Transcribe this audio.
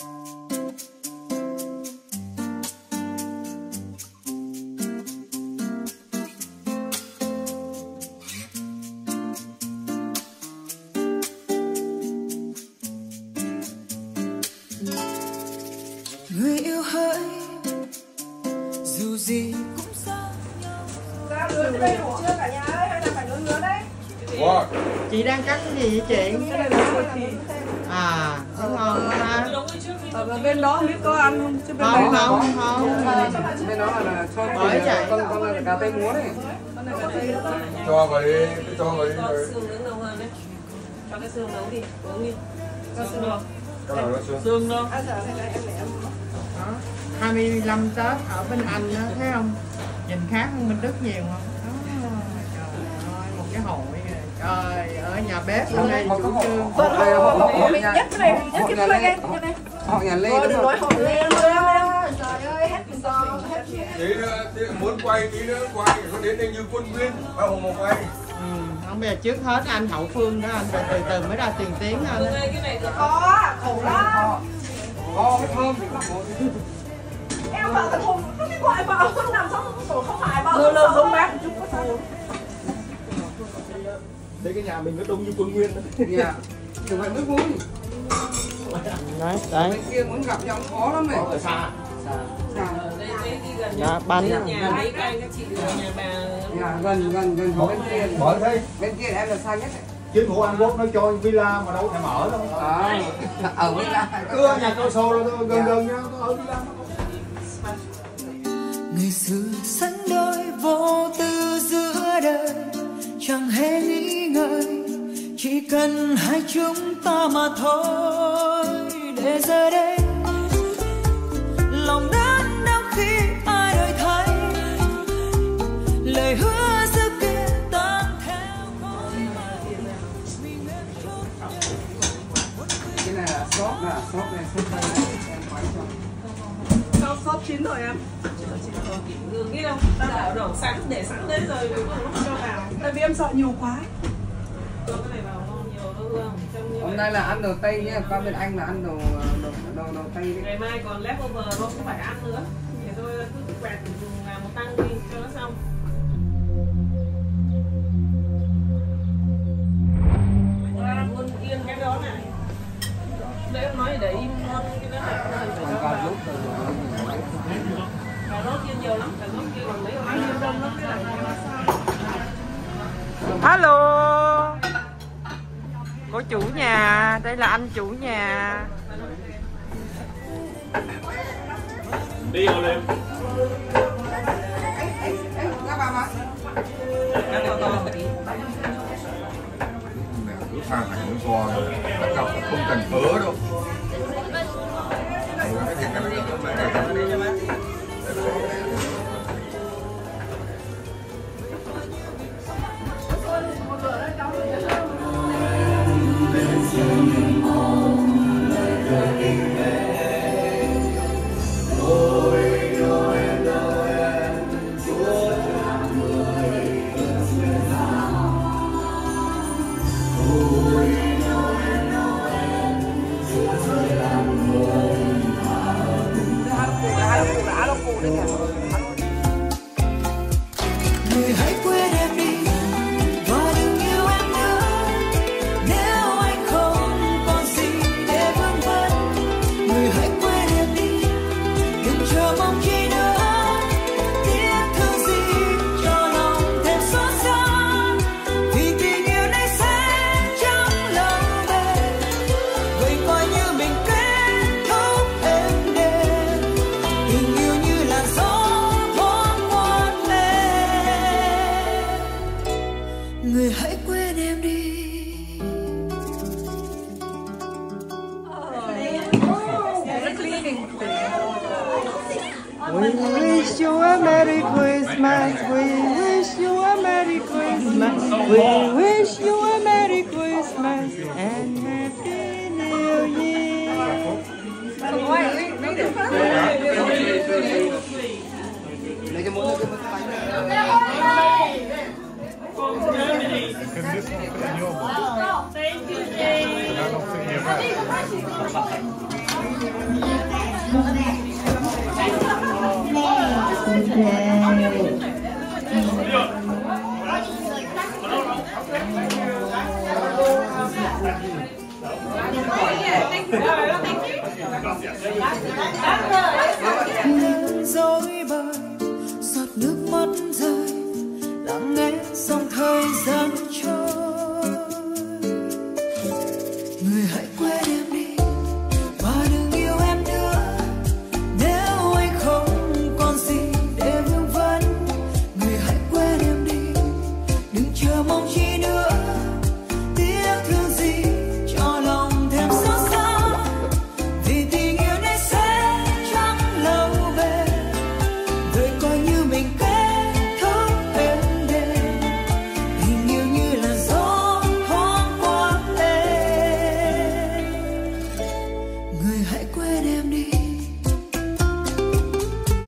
người yêu hỡi, dù gì cũng xa nhau. Ra lứa đây đủ chưa cả nhà ơi. Wow. chị đang cắt cái gì vậy chị Cái này là thịt. à nó ngon quá ha Ở bên đó không biết có ăn không chứ bên không này không không bên đó là, là cho Bởi chạy. con con là cà tây múa này có. Cho vào đi, cho vào đi rồi. xương nướng nấu hơn đấy cho cái xương nấu đi nướng đi Cho xương vào. Cái nào nó xương? xương đâu Ăn giờ này này em để em. đó 25 Tết ở bên Anh đó thấy không nhìn khác hơn bên Đức nhiều không đó, trời ơi một cái hội trời ơi nhà bếp ở đây Một chủ trương họ họ họ họ họ Mình nhất cái này, nhất họ cái này lê. Như này. họ nhà lê Thôi đừng nói họ lên em. Trời ơi, hết mình to, hết nữa muốn quay, tí nữa quay. Nó đến đây như quân nguyên. Bao hồ một quay. ừ. không bây giờ trước hết anh hậu phương đó anh rồi từ từ mới ra tiền tiếng anh cái này Có, khổ lắm. cái thơm Em bảo thằng Hùng, nó cái gọi vào không làm xong tổ không phải vào. Lơ lơ giống bác chút có sao. Đây cái nhà mình nó đông như quân nguyên đó. nhà đừng phải nước vui đấy đấy bên kia muốn gặp nhau khó lắm này Ở xa. Xa. đây đây đi gần Dạ, nhà bánh. nhà mấy canh các chị ở nhà bà nhà gần gần gần Bỏ, bên kia bỏ đây. bên kia em là xa nhất đấy Chính phủ Anh Quốc nó cho villa mà đâu thèm ở đâu. à, ở là Cưa nhà cao sô là tôi gần gần nhau, tôi ở villa. người xưa sánh đôi vô tư giữa đời chẳng hề chỉ cần hai chúng ta mà thôi để giờ đây. Lòng đớn đau khi ai đổi thay. Lời hứa xưa kia tan theo khói mình em chốn cái này là sốt nè sốt này sốt này. Em quay cho. Sao sốt chín rồi em? đường kia không ta đảo đổ sẵn để sẵn đấy rồi cuối cùng lúc cho vào. Tại vì em sợ nhiều quá. cho cái này vào hôm nay là ăn đồ tây nhé qua bên anh là ăn đồ đồ đồ, đồ tây đấy. Ngày mai còn leftover thôi không phải ăn nữa. Thì tôi cứ quẹt làm một tăng đi cho nó xong. Luôn yên cái đó này. Đấy em nói để im cái đó từ cà rốt kia nhiều lắm cà rốt kia còn mấy cái nhiều đông lắm cái này Hello Cô chủ nhà Đây là anh chủ nhà Đi vào thành con bò rồi. Tất cả không cần phớ đâu. করে থাকি We wish you a Merry Christmas We wish you a Merry Christmas We wish you a Merry Christmas And Happy New Year